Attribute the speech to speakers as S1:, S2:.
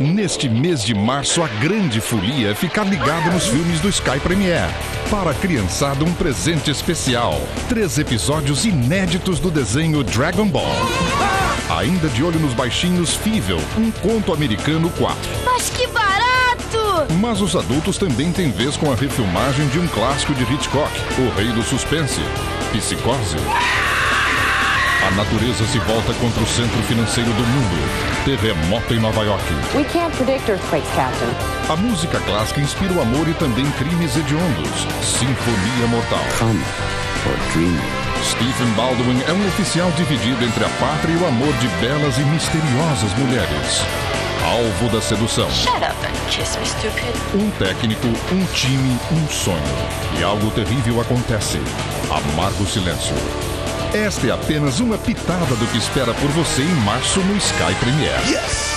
S1: Neste mês de março, a grande folia é ficar ligado nos filmes do Sky Premiere. Para a criançada, um presente especial. Três episódios inéditos do desenho Dragon Ball. Ainda de olho nos baixinhos, Fível, um conto americano 4.
S2: Mas que barato!
S1: Mas os adultos também têm vez com a refilmagem de um clássico de Hitchcock, O Rei do Suspense, Psicose. A natureza se volta contra o centro financeiro do mundo. Terremoto em Nova York.
S3: We can't predict earthquakes, Captain.
S1: A música clássica inspira o amor e também crimes hediondos. Sinfonia Mortal.
S4: Come for dreaming.
S1: Stephen Baldwin é um oficial dividido entre a pátria e o amor de belas e misteriosas mulheres. Alvo da sedução.
S2: Shut up and kiss me, stupid.
S1: Um técnico, um time, um sonho. E algo terrível acontece. Amargo silêncio. Esta é apenas uma pitada do que espera por você em março no Sky Premiere.
S5: Yes!